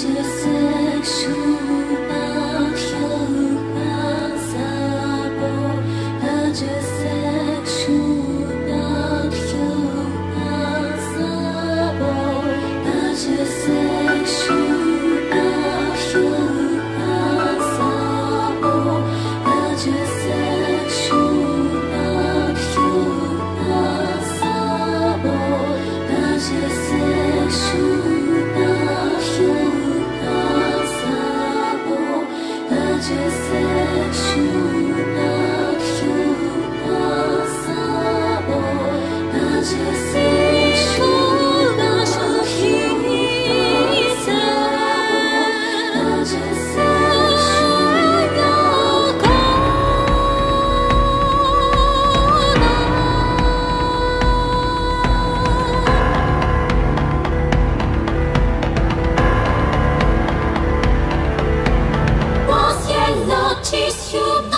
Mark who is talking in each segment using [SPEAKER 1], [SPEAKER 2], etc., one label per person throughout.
[SPEAKER 1] Jesus you. should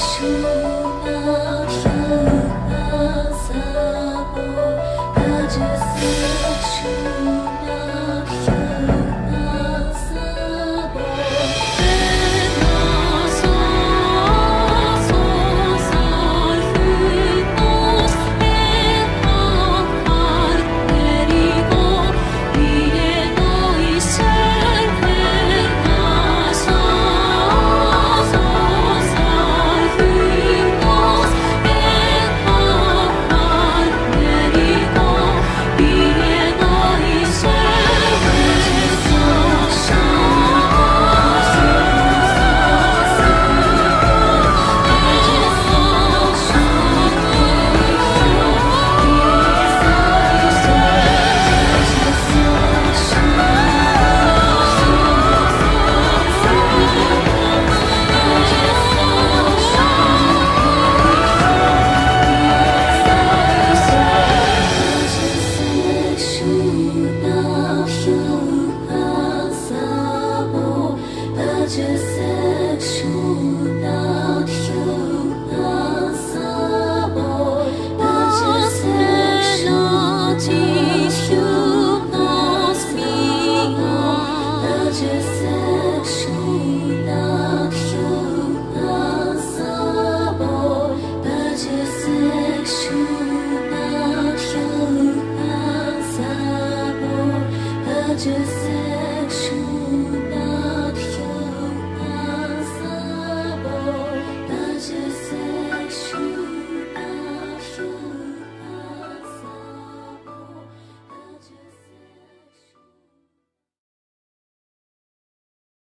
[SPEAKER 1] 树。Just